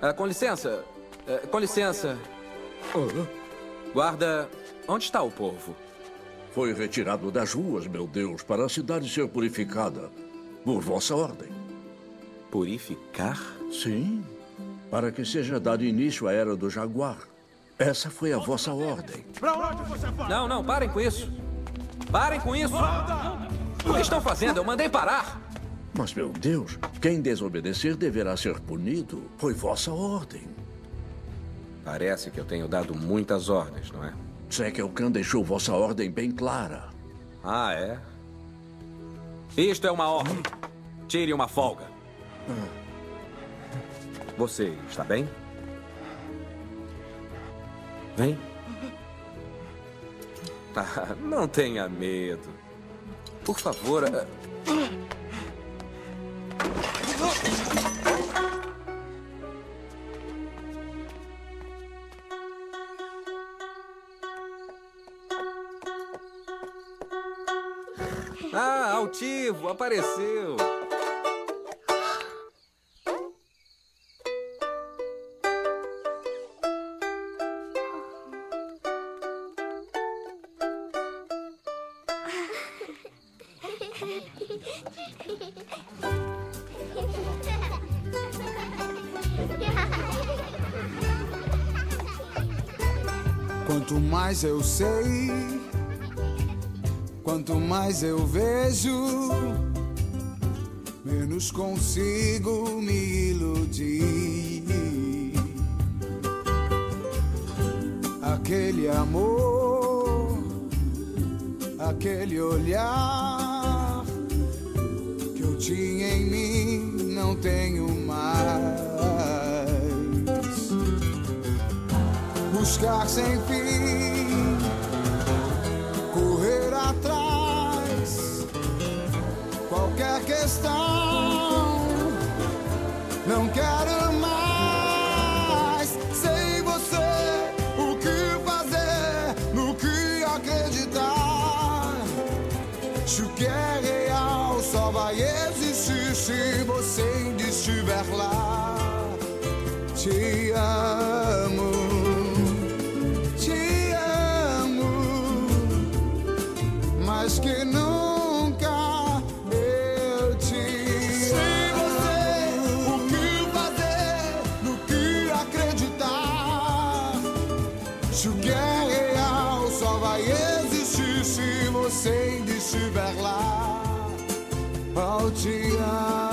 Ah, com licença. Ah, com licença. Guarda, onde está o povo? Foi retirado das ruas, meu Deus, para a cidade ser purificada. Por vossa ordem. Purificar? Sim. Para que seja dado início à era do jaguar. Essa foi a vossa ordem. Não, não, parem com isso. Parem com isso. O que estão fazendo? Eu mandei parar. Mas, meu Deus, quem desobedecer deverá ser punido. Foi vossa ordem. Parece que eu tenho dado muitas ordens, não é? Zekel Khan deixou vossa ordem bem clara. Ah, é? Isto é uma ordem. Tire uma folga. Você está bem? Vem. Ah, não tenha medo. Por favor. ah, Ah, altivo, apareceu. Quanto mais eu sei, quanto mais eu vejo, menos consigo me iludir. Aquele amor, aquele olhar que eu tinha em mim, não tenho mais. buscar sem fim, não quero mais. Sem você, o que fazer, no que acreditar? Se o que é real só vai existir se você ainda estiver lá. Te amo. O que é real só vai existir se você ainda estiver lá. Te amo.